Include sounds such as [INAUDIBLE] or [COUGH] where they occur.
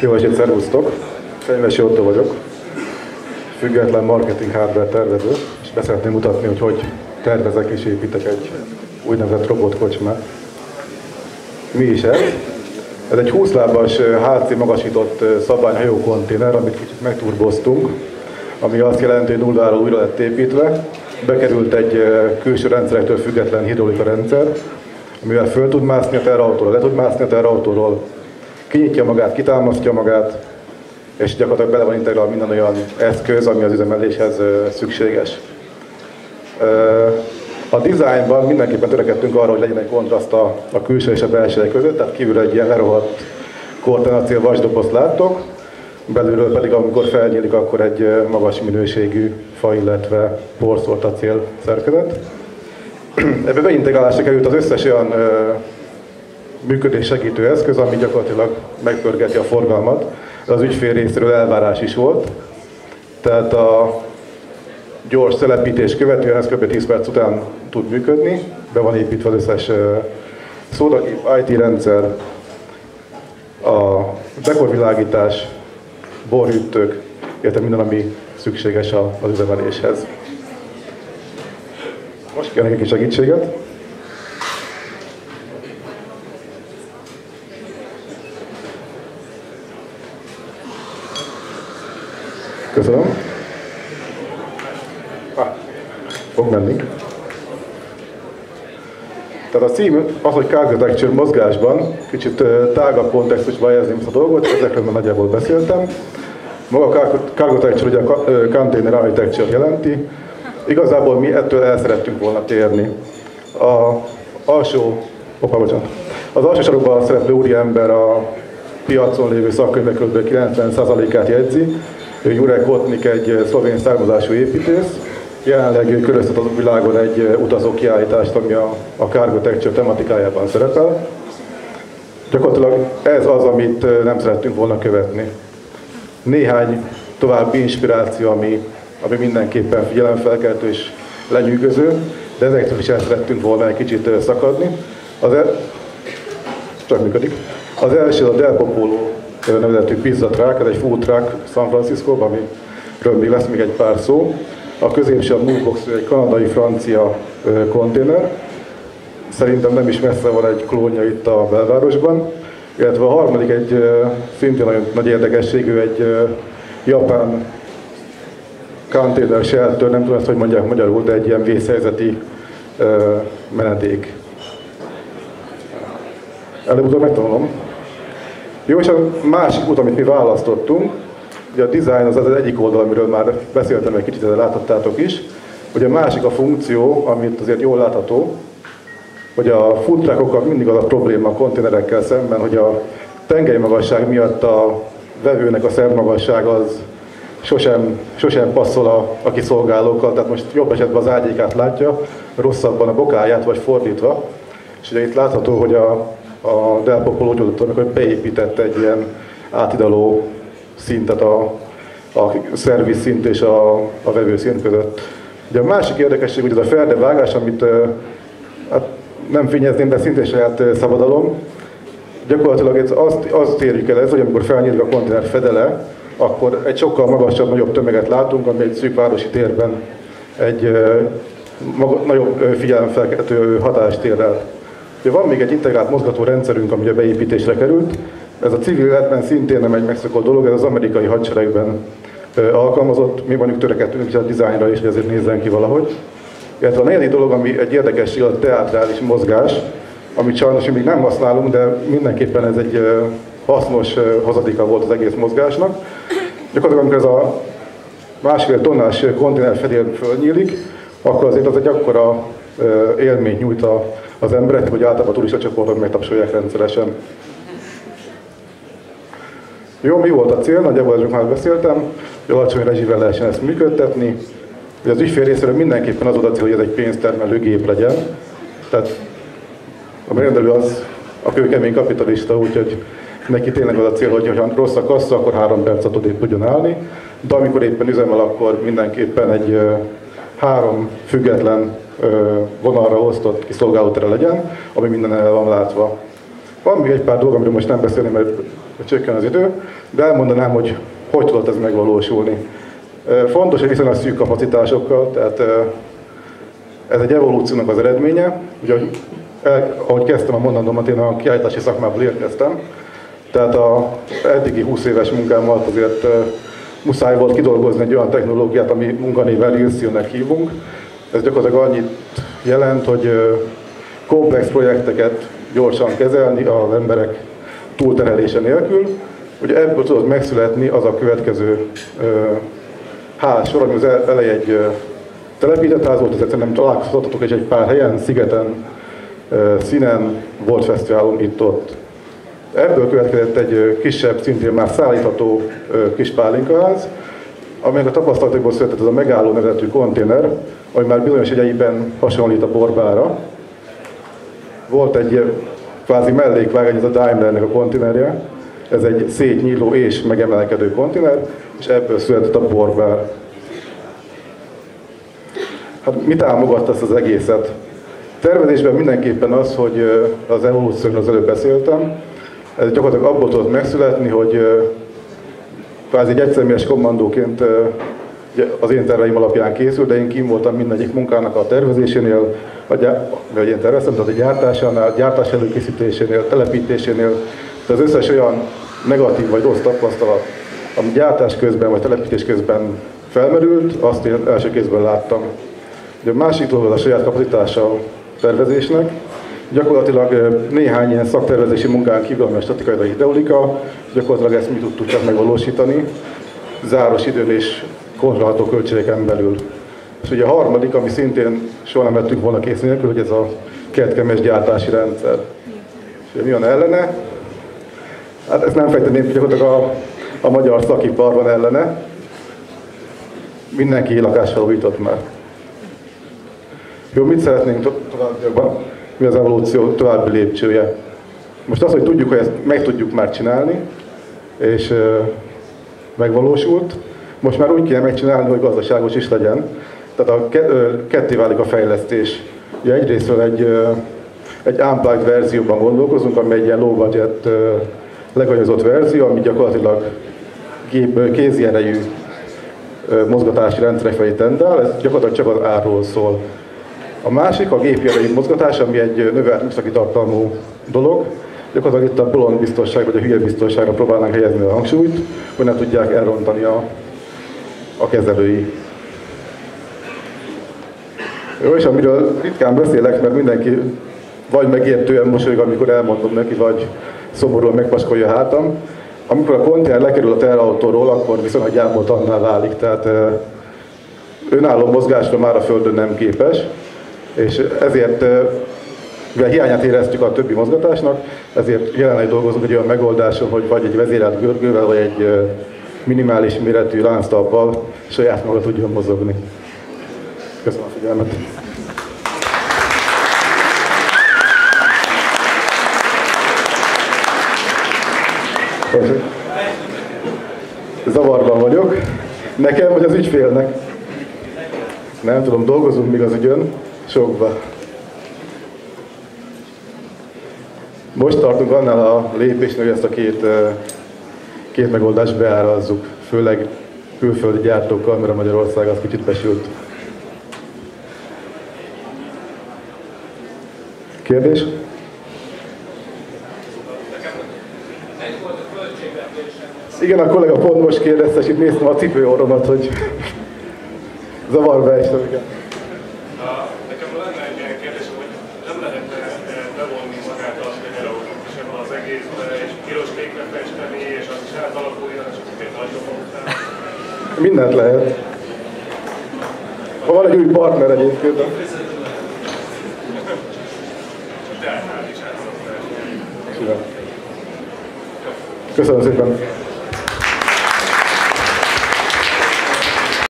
Jó estét, szervusztok! Fenyvesi Otto vagyok, független marketing hardware tervező, és beszeretném mutatni, hogy hogy tervezek és építek egy úgynevezett robotkocsmát. Mi is ez? Ez egy 20 lábas HC magasított szabványhajó konténer, amit kicsit megturboztunk, ami azt jelenti, hogy nulláról újra lett építve. Bekerült egy külső rendszerektől független hidrolika rendszer, amivel föl tud mászni a terrautóról, le tud mászni a terrautóról, kinyitja magát, kitámasztja magát, és gyakorlatilag bele van integrálva minden olyan eszköz, ami az üzemeléshez szükséges. A dizájnban mindenképpen törekedtünk arra, hogy legyen egy kontraszt a, a külső és a belső között, tehát kívül egy ilyen lerohadt kortenacél vasdobozt láttok, belülről pedig amikor felnyílik, akkor egy magas minőségű fa, illetve borszolt acél szerkezet. Ebbe beintegrálásra került az összes olyan működés segítő eszköz, ami gyakorlatilag megpörgeti a forgalmat. Az ügyfél részéről elvárás is volt. Tehát a gyors telepítés követően ez kb. 10 perc után tud működni. Be van építve az összes szódagép, IT rendszer, a dekorvilágítás, borhűtők, illetve minden, ami szükséges az üzemeléshez. Most egy kis segítséget. Köszönöm. Ah, fog menni. Tehát a cím az, hogy Cargo mozgásban, kicsit tágabb kontextusban helyezném ezt a dolgot, ezekről már nagyjából beszéltem. Maga a Cargo ugye a Container Architecture jelenti, Igazából mi ettől el szerettünk volna térni. A alsó, opa, bocsánat. Az alsó sarokban szereplő úriember a piacon lévő szakkönyvek kb. 90%-át jegyzi. Jurek Kotnik egy szlovén származású építész. Jelenleg köröztet az világon egy utazó kiállítást, ami a, a Cargo Texture tematikájában szerepel. Gyakorlatilag ez az, amit nem szerettünk volna követni. Néhány további inspiráció, ami ami mindenképpen figyelemfelkeltő és lenyűgöző, de ezektől is el szerettünk volna egy kicsit szakadni. Az el... Csak működik. Az első a Del Popolo nevezetű pizza truck, ez egy food truck San Francisco-ban, amiről még lesz még egy pár szó. A középső a Moonbox, egy kanadai-francia konténer. Szerintem nem is messze van egy klónja itt a belvárosban. Illetve a harmadik egy szintén nagyon nagy érdekességű, egy japán container shelter, nem tudom ezt, hogy mondják magyarul, de egy ilyen vészhelyzeti menedék. Előbb-utóbb megtanulom. Jó, és a másik út, amit mi választottunk, ugye a design az az egyik oldal, amiről már beszéltem egy kicsit, de láthattátok is. Ugye a másik a funkció, amit azért jól látható, hogy a futrákokkal mindig az a probléma a konténerekkel szemben, hogy a tengely magasság miatt a vevőnek a szemmagasság az sosem, sosem passzol a, a kiszolgálókkal, tehát most jobb esetben az ágyékát látja, rosszabban a bokáját, vagy fordítva. És ugye itt látható, hogy a, a Popolo úgy amikor beépített egy ilyen átidaló szintet a, a szerviz szint és a, a vevő szint között. Ugye a másik érdekesség, hogy ez a ferde vágás, amit hát nem fényezném, de szintén saját szabadalom. Gyakorlatilag ez azt, azt érjük el ez, hogy amikor felnyílik a konténer fedele, akkor egy sokkal magasabb, nagyobb tömeget látunk, ami egy szűk városi térben egy maga, nagyobb figyelemfelkeltő hatást ér el. Ugye van még egy integrált mozgató rendszerünk, ami a beépítésre került. Ez a civil életben szintén nem egy megszokott dolog, ez az amerikai hadseregben alkalmazott. Mi mondjuk törekedtünk a dizájnra is, hogy ezért nézzen ki valahogy. Illetve a negyedik dolog, ami egy érdekes, a teátrális mozgás, amit sajnos még nem használunk, de mindenképpen ez egy hasznos hozadéka volt az egész mozgásnak. Gyakorlatilag amikor ez a másfél tonnás konténer fedél fölnyílik, akkor azért az egy akkora élményt nyújt a, az emberek, hogy általában a turista csoportok megtapsolják rendszeresen. Jó, mi volt a cél? Nagyjából már beszéltem, hogy alacsony rezsivel lehessen ezt működtetni. Hogy az ügyfél részéről mindenképpen az oda cél, hogy ez egy pénztermelő gép legyen. Tehát a rendelő az a kőkemény kapitalista, úgyhogy neki tényleg az a cél, hogy ha rossz a kassa, akkor három percet odébb tudjon állni, de amikor éppen üzemel, akkor mindenképpen egy három független vonalra osztott kiszolgálótere legyen, ami minden el van látva. Van még egy pár dolog, amiről most nem beszélni, mert csökken az idő, de elmondanám, hogy hogy tudott ez megvalósulni. Fontos, hogy viszonylag szűk kapacitásokkal, tehát ez egy evolúciónak az eredménye. Ugye, ahogy kezdtem a mondandómat, én a kiállítási szakmából érkeztem, tehát a eddigi 20 éves munkámmal azért muszáj volt kidolgozni egy olyan technológiát, ami munkanével Ilszilnek hívunk. Ez gyakorlatilag annyit jelent, hogy komplex projekteket gyorsan kezelni az emberek túlterelése nélkül. Ugye ebből tudott megszületni az a következő ház sor, ami az elej egy telepített ház volt, ezt nem találkoztatok és egy pár helyen, szigeten, színen volt fesztiválon itt-ott. Ebből következett egy kisebb, szintén már szállítható kis pálinkaház, amelynek a tapasztalatokból született ez a megálló nevezetű konténer, ami már bizonyos jegyeiben hasonlít a borbára. Volt egy kvázi mellékvágány, ez a Daimlernek a konténerje, ez egy szétnyíló és megemelkedő konténer, és ebből született a borbár. Hát mit támogatta ezt az egészet? Tervezésben mindenképpen az, hogy az evolúcióról az előbb beszéltem, ez gyakorlatilag abból tudott megszületni, hogy kvázi egy egyszemélyes kommandóként az én terveim alapján készült, de én kim voltam mindegyik munkának a tervezésénél, vagy, vagy én terveztem, tehát a gyártásánál, gyártás előkészítésénél, telepítésénél, de az összes olyan negatív vagy rossz tapasztalat, ami gyártás közben vagy telepítés közben felmerült, azt én első kézben láttam. Ugye a másik dolog az a saját kapacitása a tervezésnek. Gyakorlatilag néhány ilyen szaktervezési munkán kívül, ami a statikai vagy hidraulika, gyakorlatilag ezt mi tudtuk csak megvalósítani, záros időn és kontrollható költségeken belül. És ugye a harmadik, ami szintén soha nem lettünk volna kész nélkül, hogy ez a kettkemes gyártási rendszer. És mi van ellene? Hát ezt nem fejteném, gyakorlatilag a, a magyar szakipar van ellene. Mindenki lakással újított már. Jó, mit szeretnénk továbbiakban? Mi az evolúció további lépcsője? Most az, hogy tudjuk, hogy ezt meg tudjuk már csinálni, és megvalósult, most már úgy kéne megcsinálni, hogy gazdaságos is legyen. Tehát a ketté válik a fejlesztés. Ugye egyrésztről egy, egy unplugged verzióban gondolkozunk, ami egy ilyen low budget leganyazott verzió, ami gyakorlatilag gép, kézi erejű mozgatási rendszerek felé tendál, ez gyakorlatilag csak az árról szól. A másik a gépi erejű mozgatás, ami egy növelt műszaki tartalmú dolog. Gyakorlatilag itt a bolond biztonság vagy a hülye biztonságra próbálnánk helyezni a hangsúlyt, hogy ne tudják elrontani a, a kezelői. Jó, és amiről ritkán beszélek, mert mindenki vagy megértően mosolyog, amikor elmondom neki, vagy szomorúan megpaskolja a hátam. Amikor a konténer lekerül a terautóról, akkor viszonylag gyámoltannál válik, tehát önálló mozgásra már a Földön nem képes, és ezért mivel hiányát éreztük a többi mozgatásnak, ezért jelenleg dolgozunk egy olyan megoldáson, hogy vagy egy vezérelt görgővel, vagy egy minimális méretű lánctalppal saját maga tudjon mozogni. Köszönöm a figyelmet! Zavarban vagyok. Nekem vagy az ügyfélnek? Nem tudom, dolgozunk még az ügyön. Sokba. Most tartunk annál a lépésnél, hogy ezt a két, két megoldást beárazzuk, főleg külföldi gyártókkal, mert a Magyarország az kicsit besült. Kérdés? Igen, a kollega pont most kérdezte, és itt néztem a cipőorromat, hogy [LAUGHS] zavarba estem, igen. Nekem lenne egy ilyen kérdés, hogy nem lehet bevonni magát a teherautót is ebben az egészbe, és piros kékre festeni, és az is átalakuljon, és akkor két nagyobb után. Mindent lehet. Ha van egy új partner egyébként. Átalakulás. Köszönöm szépen.